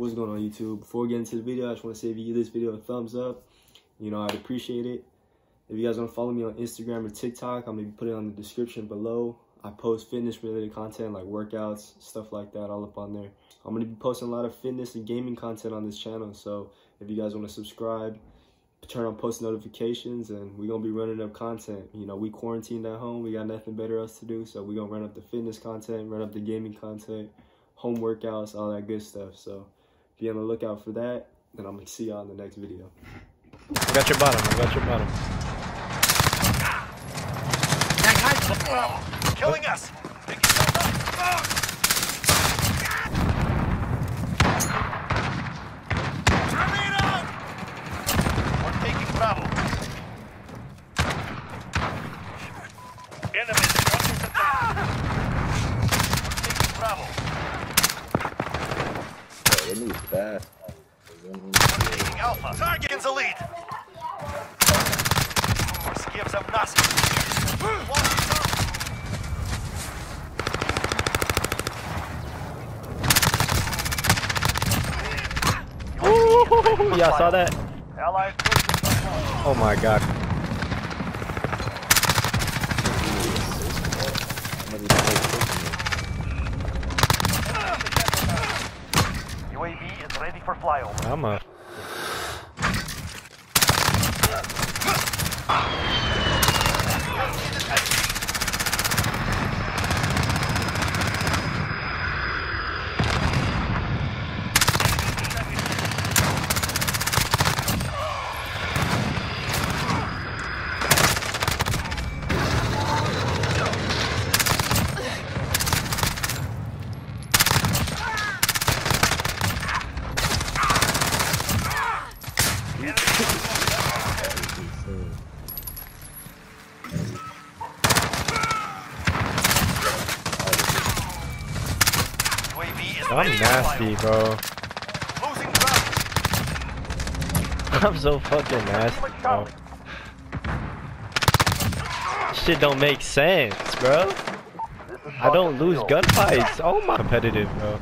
What's going on YouTube? Before we get into the video, I just want to say if you give this video a thumbs up, you know, I'd appreciate it. If you guys want to follow me on Instagram or TikTok, I'm going to put it on the description below. I post fitness related content like workouts, stuff like that all up on there. I'm going to be posting a lot of fitness and gaming content on this channel. So if you guys want to subscribe, turn on post notifications and we're going to be running up content. You know, we quarantined at home. We got nothing better else to do. So we're going to run up the fitness content, run up the gaming content, home workouts, all that good stuff. So be on the lookout for that. And I'm going to see y'all in the next video. I got your bottom. I got your bottom. Killing us! We're taking Bravo. Enemies watching the We're taking Bravo. They move fast. We're taking Alpha. Target the lead. Nothing. Yeah, I saw that. Oh my god. UAV is ready for flyover. I'm a. UAV is I'm nasty, bro. I'm so fucking nasty, bro. Shit don't make sense, bro. I don't lose gunfights. Oh my competitive, bro.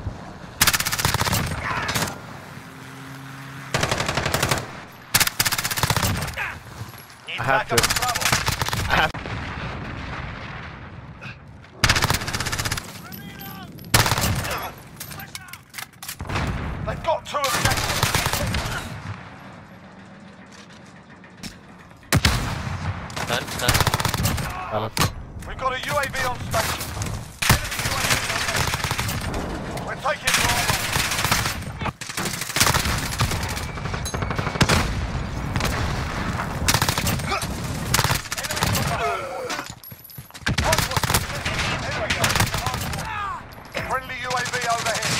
I have to- in Bravo. I have They've got two objectives. I don't- We've got a UAV on station. Enemy UAV on station. We're taking Bravo. Friendly UAV overhead.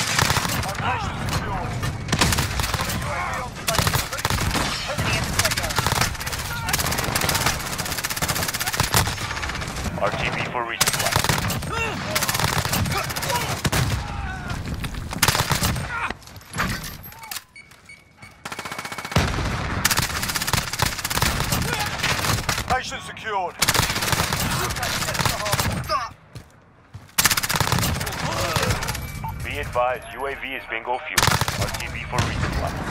Location secured. UAV on station. RTB for resupply. Station secured. Be advised, UAV is bingo fuel. RTB for resupply.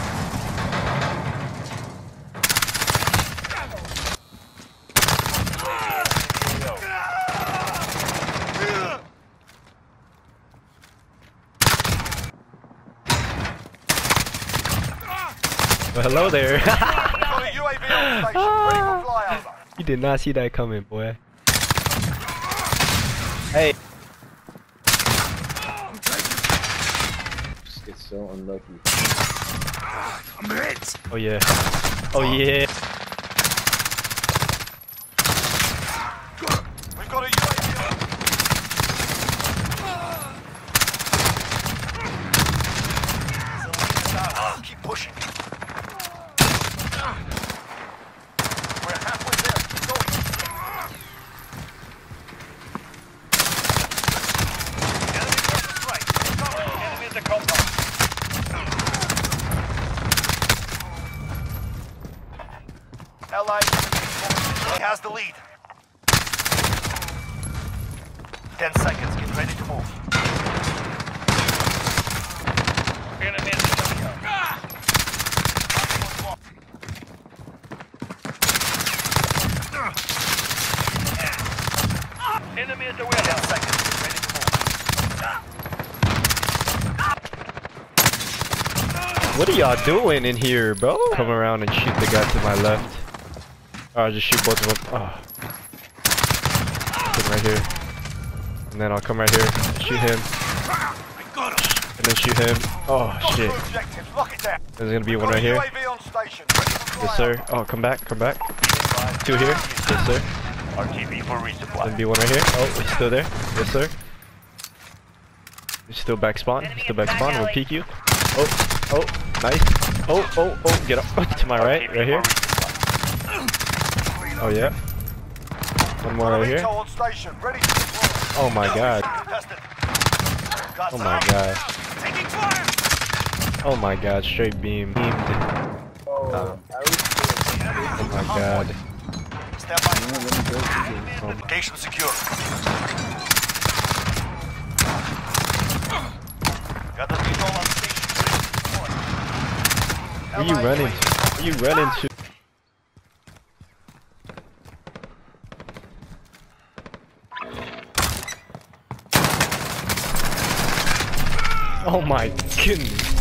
Well, hello there. Got a UAV on station, ready for ah. flyover. you did not see that coming, boy. Hey, Just get so unlucky. oh yeah, oh yeah. He has the lead. Ten seconds, get ready to move. Enemy the. Ten seconds, ready to move. What are y'all doing in here, bro? Come around and shoot the guy to my left. I'll just shoot both of them. Oh. Put him right here. And then I'll come right here, shoot him, and then shoot him. Oh shit. There's gonna be one right here. Yes, sir. Oh, come back, come back. Two here. Yes, sir. RTB for resupply. Then be one right here. Oh, he's still there. Yes, sir. He's still back spawn. Still back spawn. We'll peek you. Oh, oh, nice. Oh, oh, oh, get up. to my right, right here. For resupply. Oh, yeah. One more right here. on station. Ready. Oh my god. Oh my some. god. Taking fire. Oh my god, straight beam. Beamed. Oh, I was Oh my god. Step by. let me go to this. Location secure. Got the on station. Where you running? Where you running to? Oh my goodness.